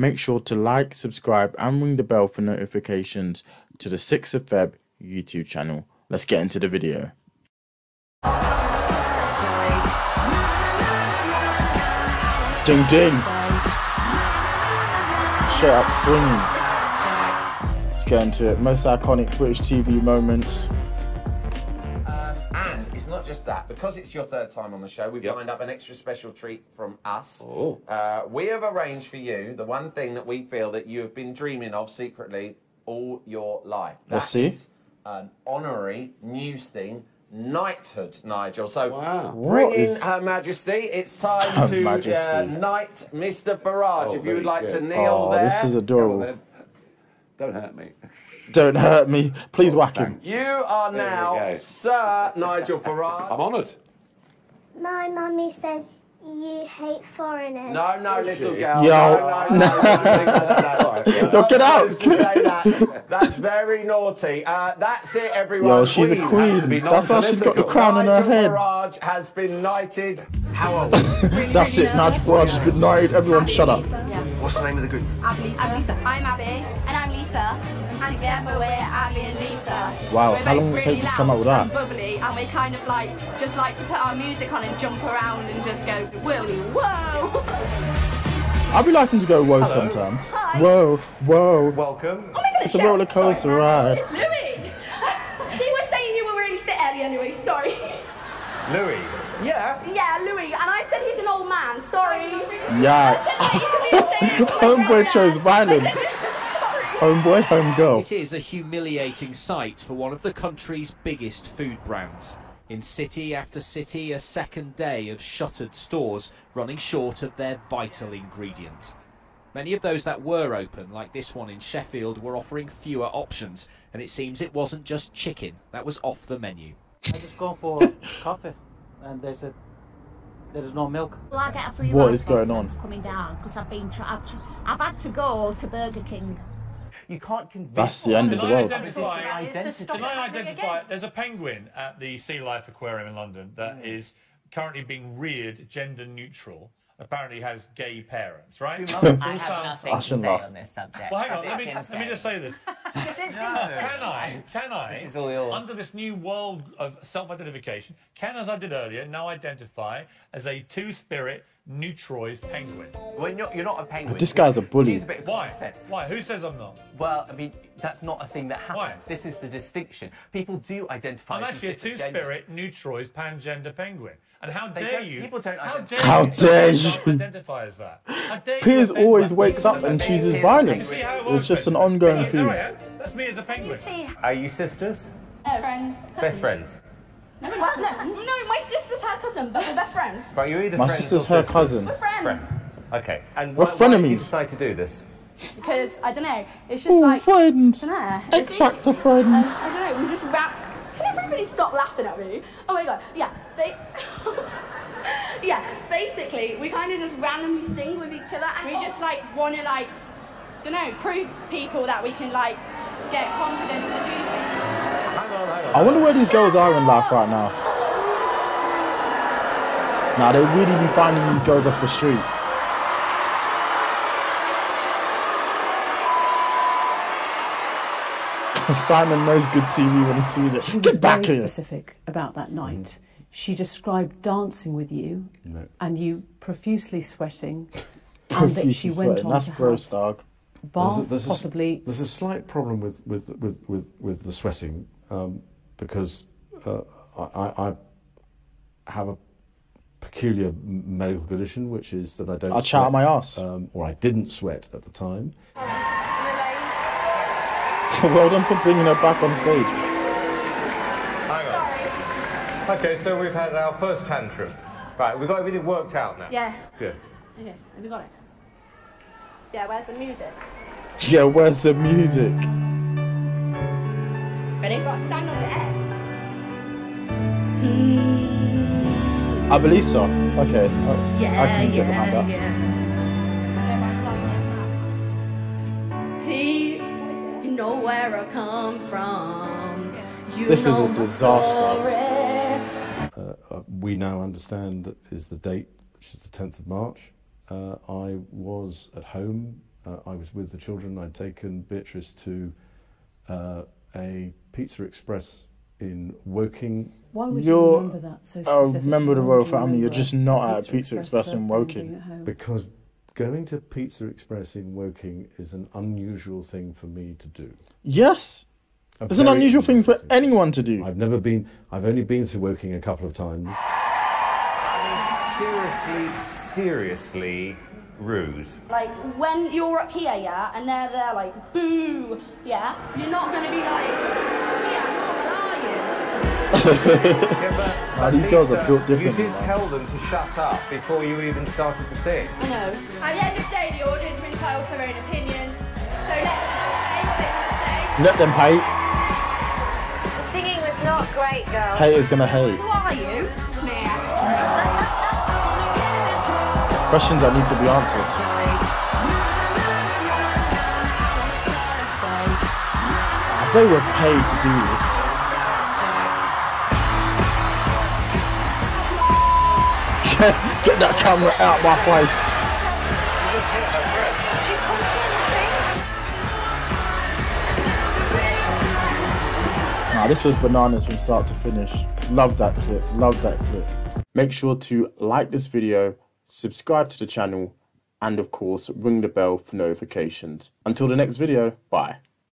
Make sure to like, subscribe, and ring the bell for notifications to the 6th of Feb YouTube channel. Let's get into the video. Ding ding. Straight up swinging. Let's get into it. Most iconic British TV moments. Just that. Because it's your third time on the show, we've Yep. lined up an extra special treat from us. Oh. Uh, we have arranged for you the one thing that we feel that you have been dreaming of secretly all your life. Let's see. an honorary news thing. Knighthood, Nigel. So, Wow. bring What in is- Her Majesty. It's time to uh, knight Mr. Farage. Oh, if you would like to kneel Oh, there. this is adorable. Don't hurt me. Don't hurt me. Please whack him. You are now. Sir Nigel Farage. I'm honoured. My mummy says you hate foreigners. No, no, little girl. Yo. No, no, no, no, get out. supposed to say that. That's very naughty. Uh, that's it, everyone. Yo, she's a queen. That's why she's got the crown on her Nigel head. Farage has been knighted. How old? That's it. Nigel Farage has been knighted. Everyone shut up. What's the name of the group? I'm Lisa. I'm Lisa. I'm Abby. And I'm Lisa. And together we're Abby and Lisa. Wow, We're how long both will it take really to come up with loud that? And bubbly, and we kind of like just like to put our music on and jump around and just go willy whoa. I'd be liking to go whoa sometimes. Hi. Whoa, whoa. Welcome. Oh my goodness, It's a roller coaster ride. It's Louis. See, we're saying you were really fit earlier, Louis. Sorry. Louis. Yeah. Yeah, Louis. And I said he's an old man. Sorry. Yikes. Homeboy chose violence. Homeboy, homegirl. It is a humiliating sight for one of the country's biggest food brands. In city after city, a second day of shuttered stores running short of their vital ingredient. Many of those that were open, like this one in Sheffield, were offering fewer options, and it seems it wasn't just chicken that was off the menu. I just gone for coffee, and they said there is no milk. Well, I get a free What rice is going on? Coming down because I've been. Tra- I've, tra- I've had to go to Burger King. You can't convince. That's the end of the Can I world. Identify, Identity. Can I identify? There's a penguin at the Sea Life Aquarium in London that mm. is currently being reared gender neutral. Apparently has gay parents, right? I have nothing I shouldn't laugh. this subject. Well, hang on. Let me, let me just say this. Can I? Can I? This is all yours. Under this new world of self-identification, can, as I did earlier, now identify as a two-spirit neutroid penguin? Well, you're, you're not a penguin. This guy's a bully. A bit Why? sense. Why? Who says I'm not? Well, I mean, that's not a thing that happens. Why? This is the distinction. People do identify. I'm as actually a these different genders. two-spirit neutroid pangender penguin. And how They dare don't- you? people don't How identify- dare How you? dare you. Identify as that. How dare you Piers offend always wakes up and chooses violence. See how it It's just an Ben? ongoing Oh, theme. yeah? That's me as a penguin. Are you sisters? friends. Best friends? No, no, my sister's her cousin, but we're best friends. Right, you're either My friends sister's or her sisters. cousin. We're friends. Friends. Okay. And We're why, why did you decide to do this? Because I don't know. It's just Ooh, like friends. I don't. X It's- Factor Um, friends. I don't know. We just rap. Can everybody stop laughing at me? Oh my god. Yeah. They. yeah. Basically, we kind of just randomly sing with each other, and we just like want to like, don't know, prove people that we can like get confidence to do things. Hang on, hang on. I wonder where these girls are in life right now. Nah, they really be finding these girls off the street. Simon knows good TV when he sees it. She was Get back very here. specific about that night. She described dancing with you No. and you profusely sweating, and that she Profusely went on That's to gross, have dog. Bath, There's a- there's a- There's a slight problem with with with with, with the sweating um, because uh, I, I I have a peculiar medical condition, which is that I don't. I'll chat out my arse. um, or I didn't sweat at the time. well done for bringing her back on stage. Hang on. Okay, so we've had our first tantrum. Right, we've got everything worked out now. Yeah. Good. Okay. Have you got it? Yeah. Where's the music? Yeah, where's the music? Ready? Got stand on the air. I believe so. Okay, I, I can get behind that. Pete, you know where I come from. You This is a disaster. Uh, uh, we now understand is the date, which is the 10th of March. Uh, I was at home uh, I was with the children. I'd taken Beatrice to uh, a Pizza Express in Woking. Why would You're you remember that so a specifically? member of the royal would you family. You're just not at Pizza Express in Woking. being at home? Because going to Pizza Express in Woking is an unusual thing for me to do. Yes, A it's an unusual thing for anyone to do. I've never been. I've only been to Woking a couple of times. Seriously, seriously rude. Like when you're up here, yeah, and they're there like boo, yeah, you're not gonna be like, yeah, normal, are you? But, these girls are built You did tell them to shut up before you even started to sing. I know. At the end of the day, the audience are entitled to their own opinion. So let them say what they want to say. Let them hate. The singing was not great, girls. Hate is gonna hate. Who Questions that need to be answered. They were paid to do this. Get that camera out my face. This was bananas from start to finish. Love that clip. Love that clip. Make sure to like this video, subscribe to the channel, and of course, ring the bell for notifications. Until the next video, bye.